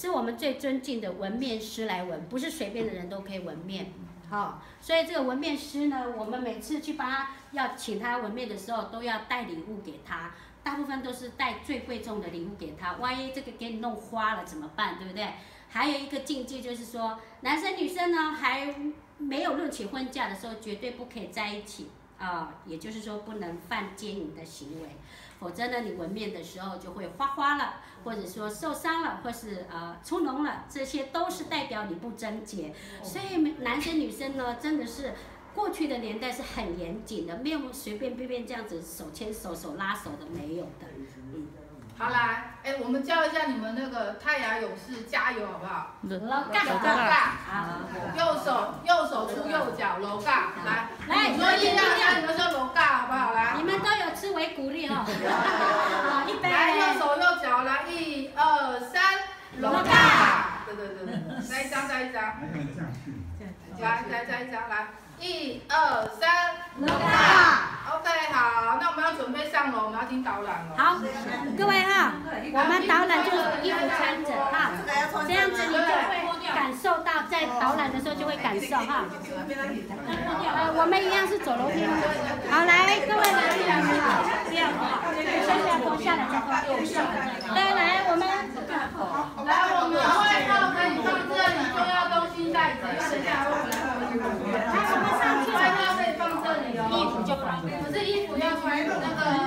是我们最尊敬的纹面师来纹，不是随便的人都可以纹面。好、所以这个纹面师呢，我们每次去帮他要请他纹面的时候，都要带礼物给他，大部分都是带最贵重的礼物给他。万一这个给你弄花了怎么办？对不对？还有一个禁忌就是说，男生女生呢还没有论起婚嫁的时候，绝对不可以在一起啊、也就是说不能犯奸淫的行为，否则呢，你纹面的时候就会花花了，或者说受伤了，或是呃出脓了，这些都是代表你不贞洁。所以男生女生呢，真的是过去的年代是很严谨的，没有随便便便这样子手牵手、手拉手的，没有的。嗯，好来，哎，我们教一下你们那个太阳勇士，加油好不好？老干楼尬，好，右手右手出右脚，楼杠，来，来你说一二三，你们说楼尬好不好？来你，们都有吃维骨力哦。来右杯。手右脚，来一二三，楼尬，对对对对，再一张再一张。来再再一张，来一二三，楼尬。OK，好，那我们要准备上楼，我们要听导览了。好，各位哈，我们导览就是衣服穿着哈，这样子你就会感受到，在导览的时候就会感受哈。呃，我们一样是走楼梯。好，来，各位来来，我们来，我们外套可以放这里重要东西袋子，剩下我们来。他们上去外套可以放这里哦，衣服就不能，可是衣服要穿那个。